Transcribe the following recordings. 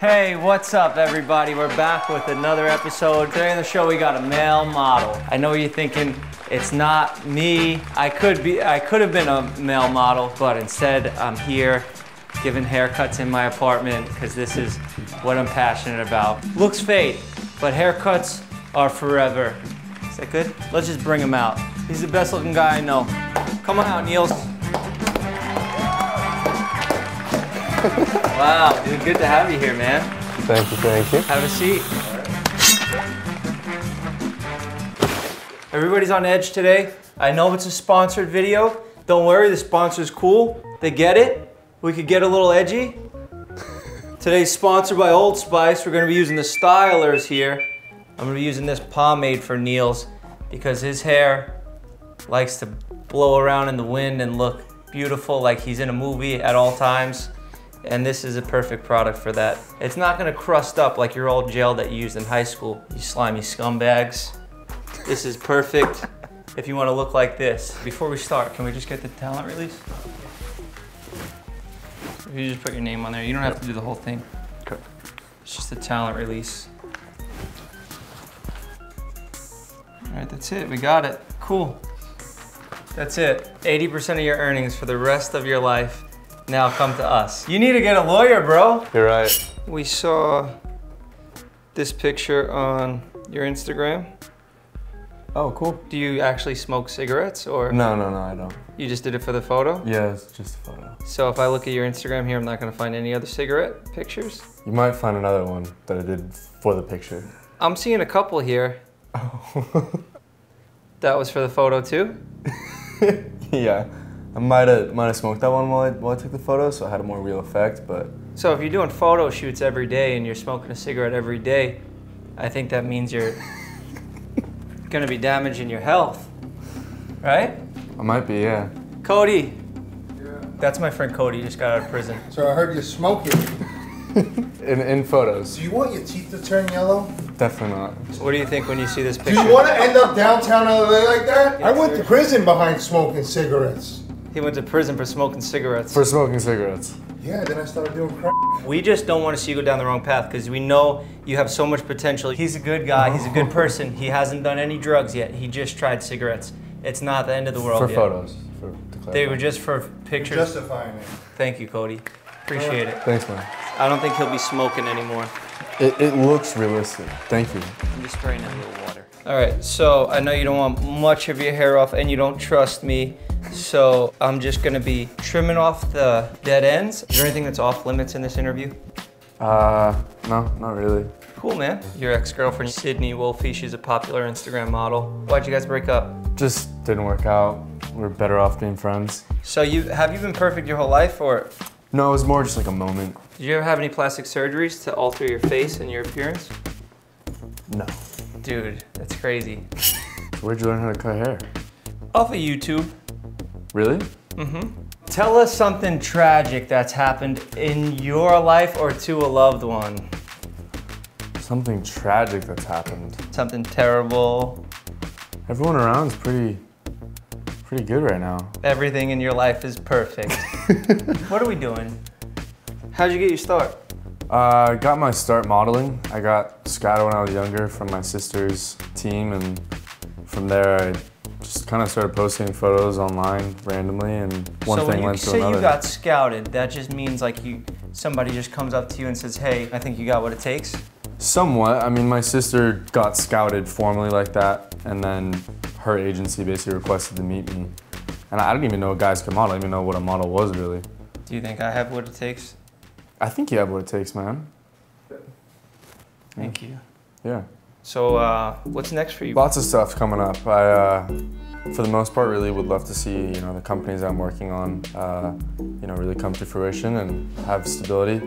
Hey, what's up, everybody? We're back with another episode. Today on the show, we got a male model. I know you're thinking it's not me. I could be. I could have been a male model, but instead, I'm here giving haircuts in my apartment because this is what I'm passionate about. Looks fade, but haircuts are forever. Is that good? Let's just bring him out. He's the best looking guy I know. Come on out, Neels. Wow, dude, good to have you here, man. Thank you, thank you. Have a seat. Everybody's on edge today. I know it's a sponsored video. Don't worry, the sponsor's cool. They get it. We could get a little edgy. Today's sponsored by Old Spice. We're gonna be using the stylers here. I'm gonna be using this pomade for Neels because his hair likes to blow around in the wind and look beautiful like he's in a movie at all times. And this is a perfect product for that. It's not gonna crust up like your old gel that you used in high school, you slimy scumbags. This is perfect if you wanna look like this. Before we start, can we just get the talent release? If you just put your name on there, you don't have to do the whole thing. Okay. It's just a talent release. All right, that's it. We got it. Cool. That's it. 80% of your earnings for the rest of your life now come to us. You need to get a lawyer, bro. You're right. We saw this picture on your Instagram. Oh, cool. Do you actually smoke cigarettes or No, no, no, I don't. you just did it for the photo? Yeah, it's just a photo. So if I look at your Instagram here, I'm not gonna find any other cigarette pictures. You might find another one that I did for the picture. I'm seeing a couple here. Oh. that was for the photo too? yeah, I might have might have smoked that one while I, while I took the photo, so it had a more real effect. But So if you're doing photo shoots every day and you're smoking a cigarette every day, I think that means you're gonna be damaging your health, right? I might be, yeah. Cody, Yeah. that's my friend Cody. He just got out of prison. So I heard you smoking. In in photos, Do you want your teeth to turn yellow? definitely not. What do you think when you see this picture? Do you want to end up downtown LA like that? I went sir. to prison behind smoking cigarettes. He went to prison for smoking cigarettes. For smoking cigarettes. Yeah, then I started doing crack. We just don't want to see you go down the wrong path because we know you have so much potential. He's a good guy. He's a good person. He hasn't done any drugs yet. He just tried cigarettes. It's not the end of the world For yet. photos. For, to. They were just for pictures. Justifying it. Thank you, Cody. Appreciate it. Thanks, man. I don't think he'll be smoking anymore. It, it looks realistic. Thank you. I'm just spraying in a little water. All right, so I know you don't want much of your hair off and you don't trust me. So I'm just gonna be trimming off the dead ends. Is there anything that's off limits in this interview? Uh, no, not really. Cool, man. Your ex-girlfriend, Sydney Wolfie, she's a popular Instagram model. Why'd you guys break up? Just didn't work out. We're better off being friends. So you have you been perfect your whole life, or No, it was more just like a moment. did you ever have any plastic surgeries to alter your face and your appearance? No. Dude, that's crazy. Where'd you learn how to cut hair? Off of YouTube. Really? Mm-hmm. Tell us something tragic that's happened in your life or to a loved one. Something tragic that's happened. Something terrible. Everyone around is pretty, pretty good right now. Everything in your life is perfect. what are we doing? How'd you get your start? Uh, I got my start modeling. I got scouted when I was younger from my sister's team, and from there I just kind of started posting photos online randomly, and one so when thing you led to another. you got scouted, that just means like you somebody just comes up to you and says, "Hey, I think you got what it takes." Somewhat. I mean, my sister got scouted formally like that, and then her agency basically requested to meet me. And I didn't even know a guys could model. I didn't even know what a model was really. Do you think I have what it takes? I think you have what it takes, man. Thank you. Yeah. So, uh, what's next for you? Lots of stuff coming up. I, uh, for the most part, really would love to see you know the companies I'm working on, uh, you know, really come to fruition and have stability.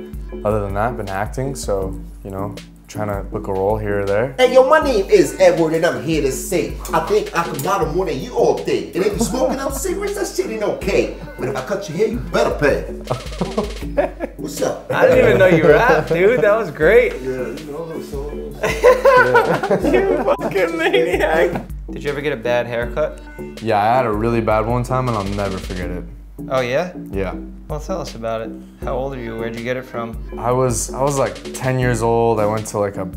Other than that, been acting, so you know, trying to book a role here or there. Hey, yo, my name is Edward, and I'm here to say I think I can model more than you all think. And if you smoking them cigarettes, that shit ain't okay. But if I cut your hair, you better pay. okay. What's up? I didn't even know you rapped, dude. That was great. Yeah, you know those songs. you fucking maniac. Did you ever get a bad haircut? Yeah, I had a really bad one time, and I'll never forget it. Oh yeah? Yeah. Well, tell us about it. How old are you? Where'd you get it from? I was I was like 10 years old. I went to like a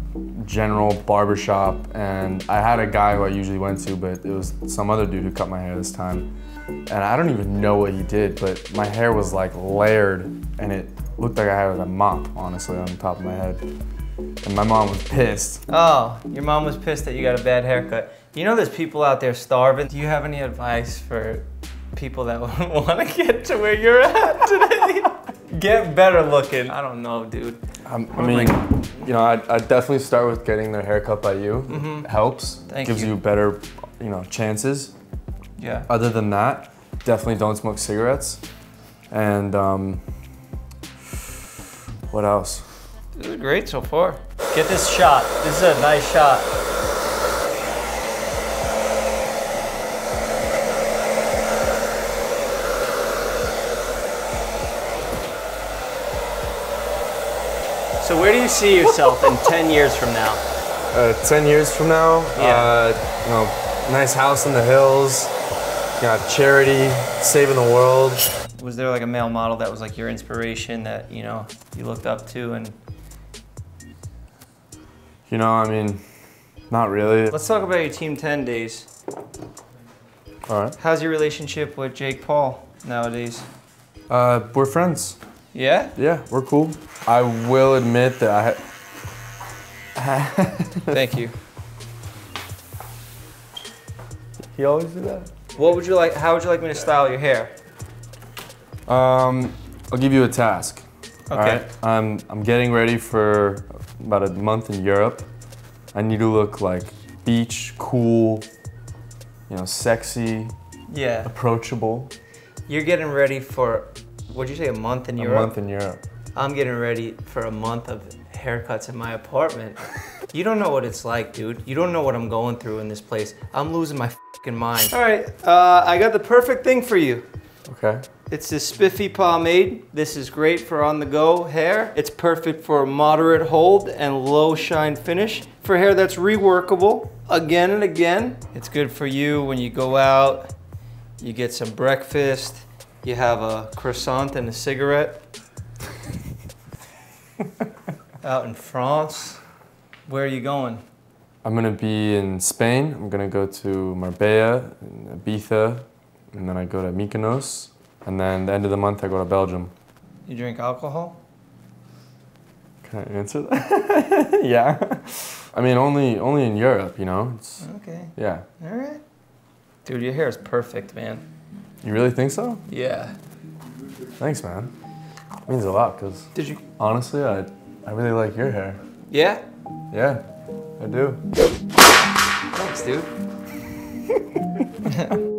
general barber shop and I had a guy who I usually went to, but it was some other dude who cut my hair this time. And I don't even know what he did, but my hair was like layered and it looked like I had a mop, honestly, on the top of my head. And my mom was pissed. Oh, your mom was pissed that you got a bad haircut. You know there's people out there starving. Do you have any advice for people that want to get to where you're at today? get better looking. I don't know, dude. Um, I mean, you know, I'd, I'd definitely start with getting their hair cut by you. Helps. Thank gives you. you. better, you know, chances. Yeah. Other than that, definitely don't smoke cigarettes. And um, what else? This is great so far. Get this shot. This is a nice shot. So where do you see yourself in 10 years from now? Uh, Ten years from now, Yeah. uh, you know, nice house in the hills, got charity, saving the world. Was there like a male model that was like your inspiration that, you know, you looked up to and You know, I mean, not really. Let's talk about your Team 10 days. All right. How's your relationship with Jake Paul nowadays? Uh, we're friends. Yeah? Yeah, we're cool. I will admit that I. Thank you. He always do that. What would you like, how would you like me to style your hair? Um, I'll give you a task. all Okay. right? I'm I'm getting ready for about a month in Europe. I need to look like beach, cool, you know, sexy, Yeah. approachable. You're getting ready for, what'd you say, a month in A Europe? A month in Europe. I'm getting ready for a month of haircuts in my apartment. you don't know what it's like, dude. You don't know what I'm going through in this place. I'm losing my fucking mind. All right, uh, I got the perfect thing for you. Okay. It's this spiffy pomade. This is great for on the go hair. It's perfect for moderate hold and low shine finish for hair that's reworkable again and again. It's good for you when you go out, you get some breakfast, you have a croissant and a cigarette. out in France. Where are you going? I'm gonna be in Spain. I'm gonna go to Marbella, and Ibiza, and then I go to Mykonos, and then the end of the month I go to Belgium. You drink alcohol? Can I answer that? yeah. I mean, only only in Europe, you know. It's, Okay, yeah. all right. Dude, your hair is perfect, man. You really think so? Yeah. Thanks, man. It means a lot, cause Did you? honestly, I I really like your hair. Yeah? Yeah, I do. Thanks, dude.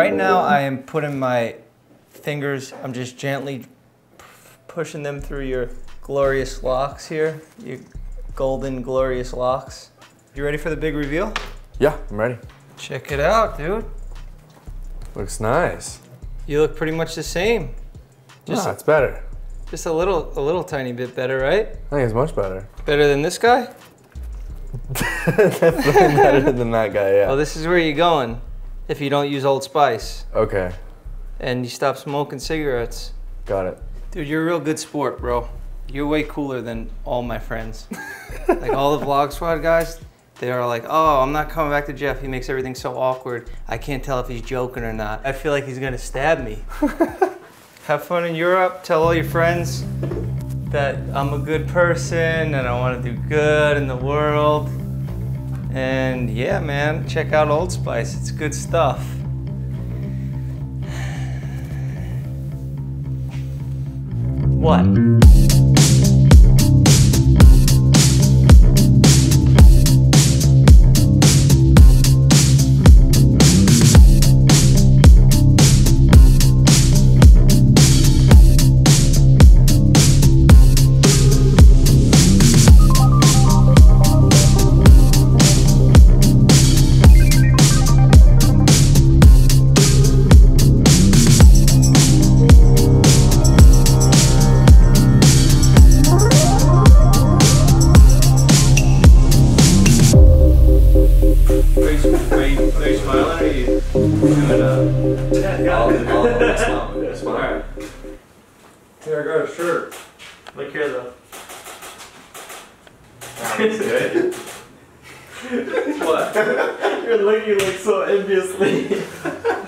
right now, I am putting my fingers, I'm just gently pushing them through your glorious locks here, your golden, glorious locks. You ready for the big reveal? Yeah, I'm ready. Check it out, dude. Looks nice. You look pretty much the same. Just, ah, it's better. just a little, a little tiny bit better, right? I think it's much better. Better than this guy? Definitely better than that guy. Yeah. Well, this is where you're going if you don't use Old Spice Okay, and you stop smoking cigarettes. got it. Dude, you're a real good sport, bro. You're way cooler than all my friends. like all the Vlog Squad guys, they are like, oh, I'm not coming back to Jeff. He makes everything so awkward. I can't tell if he's joking or not. I feel like he's gonna stab me. Have fun in Europe. Tell all your friends that I'm a good person and I want to do good in the world. And yeah, man, check out Old Spice. It's good stuff. What? Sounds good. What? You're looking like so enviously.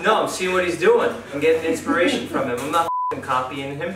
No, I'm seeing what he's doing. I'm getting inspiration from him. I'm not copying him.